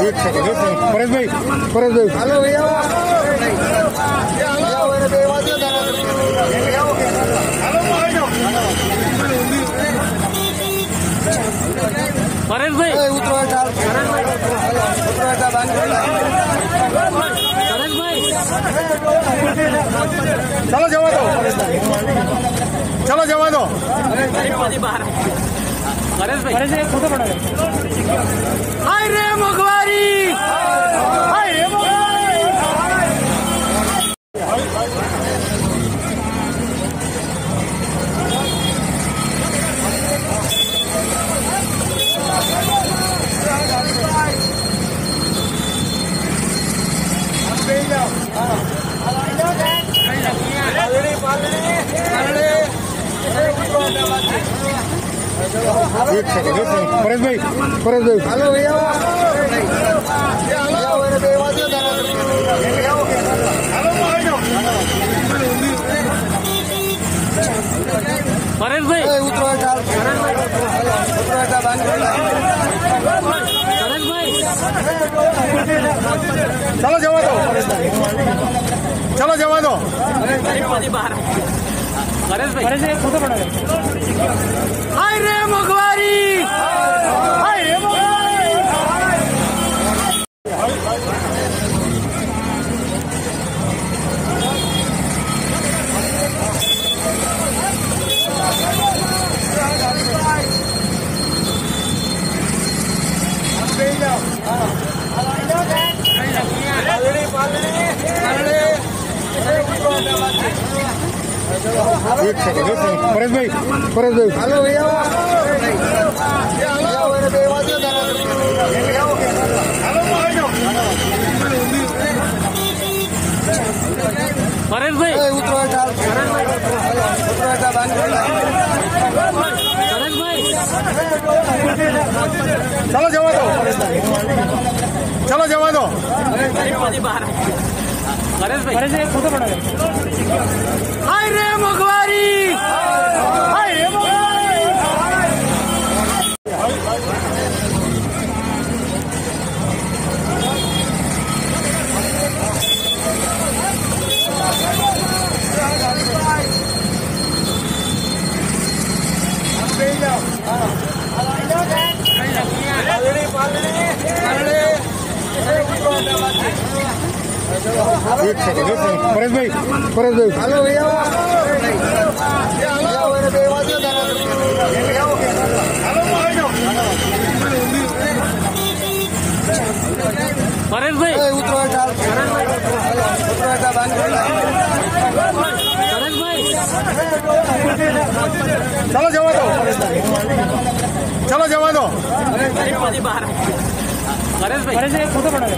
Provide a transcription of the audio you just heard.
એક સેકન્ડ એક સેકન્ડ પરેશભાઈ પરેશભાઈ પરેશભાઈ પરેશભાઈ ચાલો જવા દો ચાલો જવા દો ફોટો પડાવે. હાય રે મોગવારી હાય રે મોગવારી એક સેકન્ડ એક સેકન્ડ પરેશભાઈ પરેશભાઈ પરેશભાઈ પરેશભાઈ ચાલો જવા દો ચાલો જવા દો. હાય રે મોગવારી હાય રે મોગવારી એક સેકન્ડ એક સેકન્ડ પરેશભાઈ. પરેશભાઈ પરેશભાઈ પરેશભાઈ ચાલો જવા દો. ચાલો જવા દો. પરેશભાઈ ફોટો પડાવે હાય રે મોગવારી હાય રે મોગવારી એક સેકન્ડ એક સેકન્ડ પરેશભાઈ. પરેશભાઈ. પરેશભાઈ. પરેશભાઈ ચાલો જવા દો. ચાલો જવા દો. પરેશભાઈ. ફોટો પડાવે.